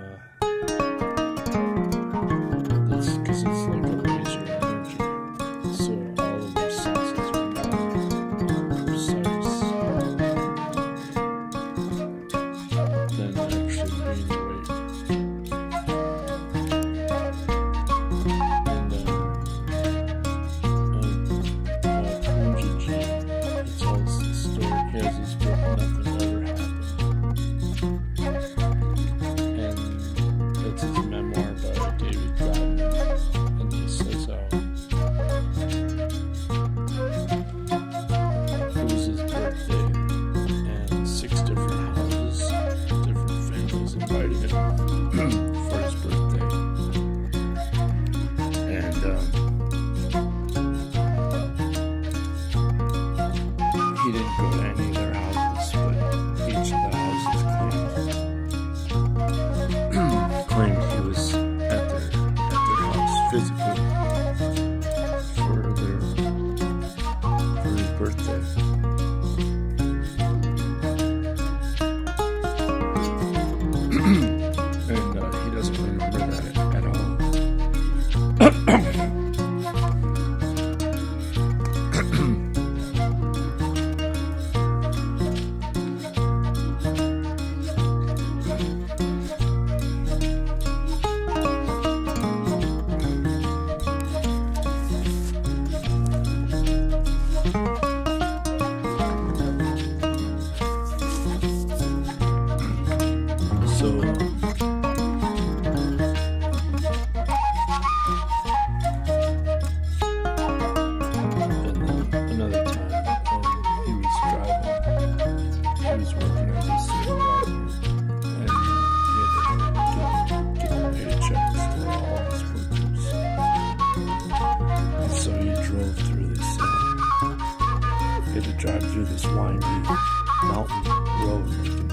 呃。Had to drive through this windy mountain road